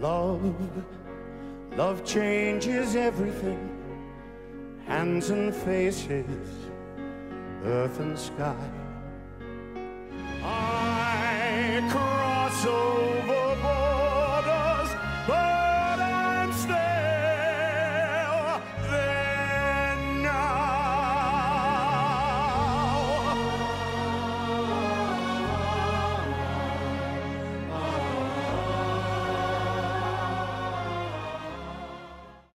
Love, love changes everything, hands and faces, earth and sky.